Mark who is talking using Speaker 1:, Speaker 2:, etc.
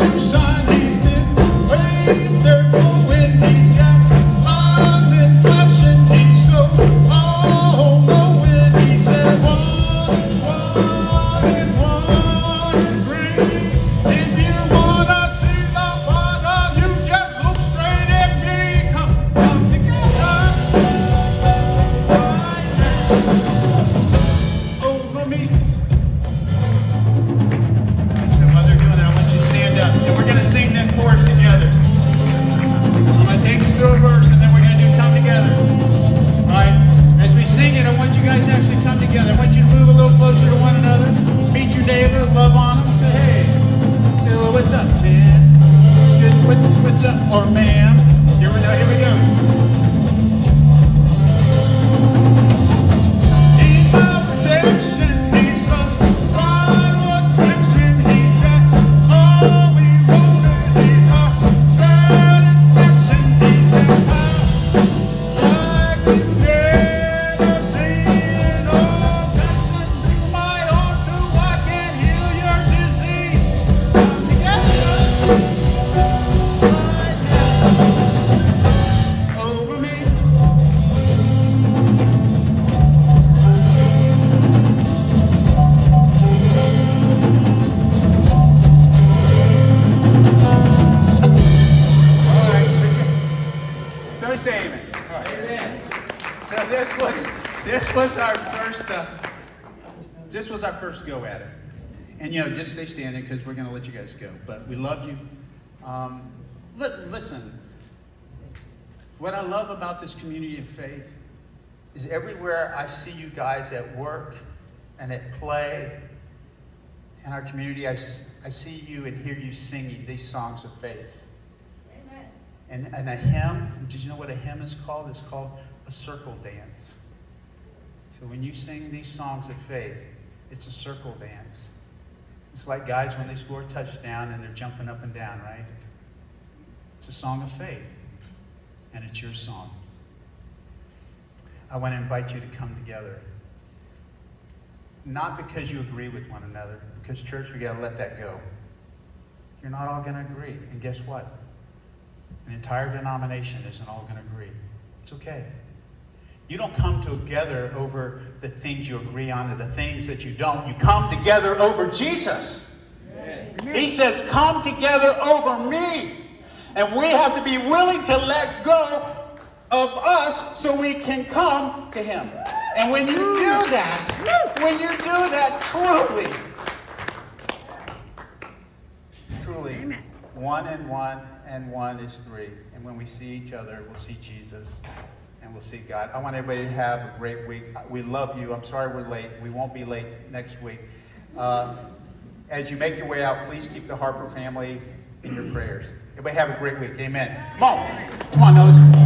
Speaker 1: Suicide. together. I want you to move a little closer to one another. Meet your neighbor, love on them. Say, hey, say, well, what's up, man? What's, what's up? Or ma'am. Here we go. Here we go. Because we're going to let you guys go. But we love you. Um, li- listen, what I love about this community of faith is everywhere I see you guys at work and at play in our community, I, I see you and hear you singing these songs of faith. Amen. And, and a hymn, did you know what a hymn is called? It's called a circle dance. So when you sing these songs of faith, it's a circle dance. It's like guys when they score a touchdown and they're jumping up and down, right? It's a song of faith, and it's your song. I want to invite you to come together. Not because you agree with one another, because, church, we got to let that go. You're not all going to agree. And guess what? An entire denomination isn't all going to agree. It's okay. You don't come together over the things you agree on or the things that you don't. You come together over Jesus. Amen. He says, Come together over me. And we have to be willing to let go of us so we can come to Him. And when you do that, when you do that truly, truly, Amen. one and one and one is three. And when we see each other, we'll see Jesus and we'll see God. I want everybody to have a great week. We love you. I'm sorry we're late. We won't be late next week. Uh, as you make your way out, please keep the Harper family in your prayers. Everybody have a great week. Amen. Come on. Come on, now let's.